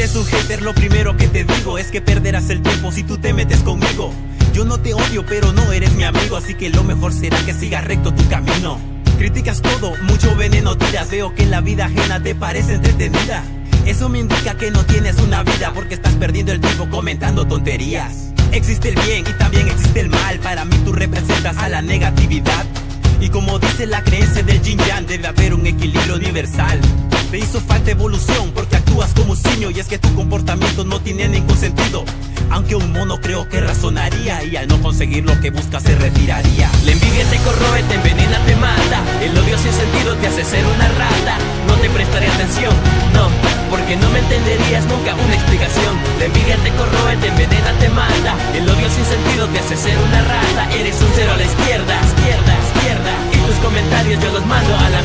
eres un hater, lo primero que te digo es que perderás el tiempo si tú te metes conmigo. Yo no te odio, pero no eres mi amigo, así que lo mejor será que sigas recto tu camino. Criticas todo, mucho veneno tiras, veo que la vida ajena te parece entretenida. Eso me indica que no tienes una vida porque estás perdiendo el tiempo comentando tonterías. Existe el bien y también existe el mal, para mí tú representas a la negatividad. Y como dice la creencia del yin yang, debe haber un equilibrio universal. Te hizo falta evolución y es que tu comportamiento no tiene ningún sentido. Aunque un mono creo que razonaría y al no conseguir lo que busca se retiraría. La envidia te corroe, te envenena, te mata. El odio sin sentido te hace ser una rata. No te prestaré atención, no, porque no me entenderías nunca una explicación. La envidia te corroe, te envenena, te mata. El odio sin sentido te hace ser una rata. Eres un cero a la izquierda, izquierda, izquierda. Y tus comentarios yo los mando a la